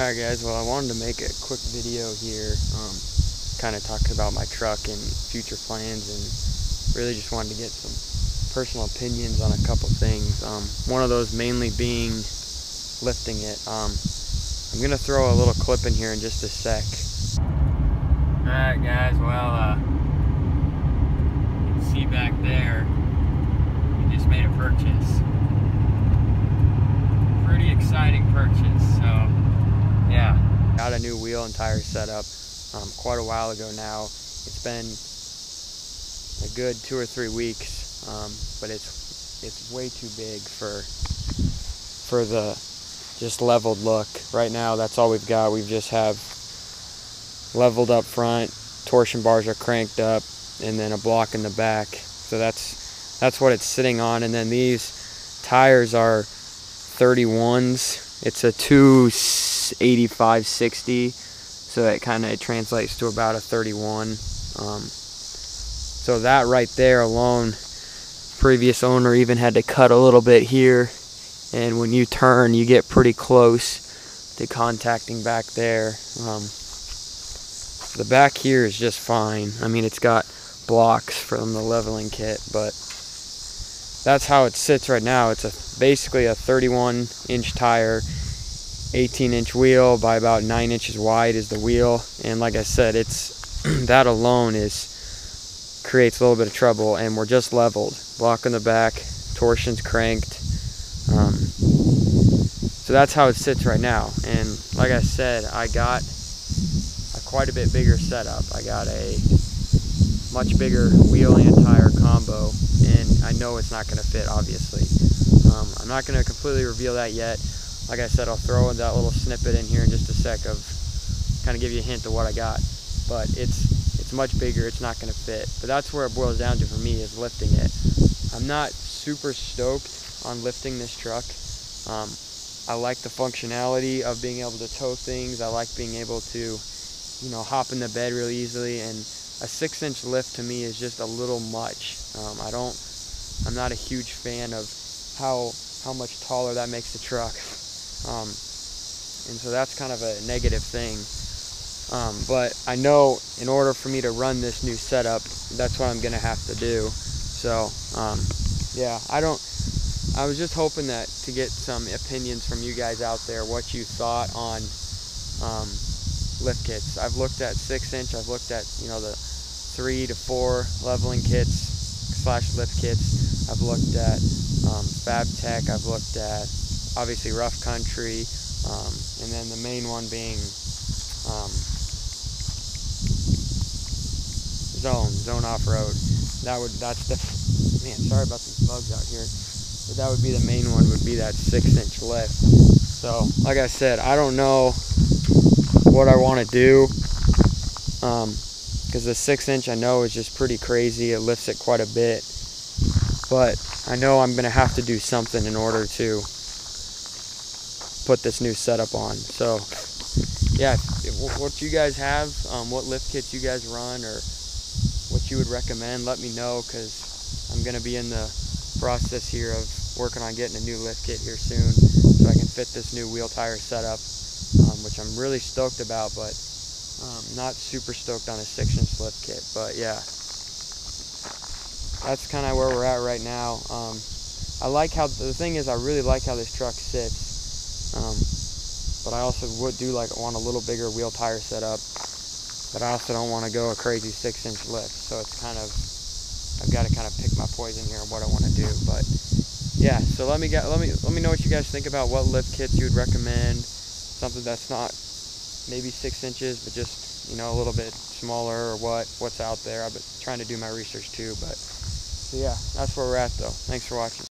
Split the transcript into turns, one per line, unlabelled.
Alright guys, well I wanted to make a quick video here, um, kind of talking about my truck and future plans and really just wanted to get some personal opinions on a couple things. Um, one of those mainly being lifting it. Um, I'm going to throw a little clip in here in just a sec. Alright guys, well uh, you can see back there, we just made a purchase. Pretty exciting purchase, so yeah, got a new wheel and tire setup um, quite a while ago now. It's been a good two or three weeks, um, but it's it's way too big for for the just leveled look. Right now, that's all we've got. We've just have leveled up front, torsion bars are cranked up, and then a block in the back. So that's that's what it's sitting on. And then these tires are 31s. It's a two 85 60 so it kind of translates to about a 31 um, so that right there alone previous owner even had to cut a little bit here and when you turn you get pretty close to contacting back there um, the back here is just fine. I mean it's got blocks from the leveling kit but that's how it sits right now. It's a basically a 31 inch tire 18 inch wheel by about 9 inches wide is the wheel. And like I said it's that alone is creates a little bit of trouble. And we're just leveled. Block in the back torsions cranked. Um, so that's how it sits right now. And like I said I got a quite a bit bigger setup. I got a much bigger wheel and tire combo. And I know it's not going to fit obviously. Um, I'm not going to completely reveal that yet like I said, I'll throw that little snippet in here in just a sec of kind of give you a hint of what I got. But it's it's much bigger. It's not going to fit. But that's where it boils down to for me is lifting it. I'm not super stoked on lifting this truck. Um, I like the functionality of being able to tow things. I like being able to, you know, hop in the bed really easily. And a six-inch lift to me is just a little much. Um, I don't. I'm not a huge fan of how how much taller that makes the truck. Um, and so that's kind of a negative thing. Um, but I know in order for me to run this new setup, that's what I'm going to have to do. So, um, yeah, I don't, I was just hoping that to get some opinions from you guys out there, what you thought on um, lift kits. I've looked at six inch, I've looked at, you know, the three to four leveling kits slash lift kits. I've looked at um, Fab Tech, I've looked at obviously rough country, um, and then the main one being um, zone, zone off-road. That would, that's the, man, sorry about these bugs out here, but that would be the main one, would be that six-inch lift. So, like I said, I don't know what I want to do, because um, the six-inch I know is just pretty crazy. It lifts it quite a bit, but I know I'm to have to do something in order to put this new setup on. So yeah, what you guys have, um, what lift kits you guys run or what you would recommend, let me know because I'm going to be in the process here of working on getting a new lift kit here soon so I can fit this new wheel tire setup, um, which I'm really stoked about, but um, not super stoked on a six inch lift kit. But yeah, that's kind of where we're at right now. Um, I like how, the thing is I really like how this truck sits. Um, but I also would do like want a little bigger wheel tire setup. But I also don't want to go a crazy six inch lift. So it's kind of, I've got to kind of pick my poison here on what I want to do. But yeah, so let me get, let me, let me know what you guys think about what lift kits you would recommend. Something that's not maybe six inches, but just, you know, a little bit smaller or what, what's out there. I've been trying to do my research too, but so yeah, that's where we're at though. Thanks for watching.